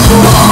Oh,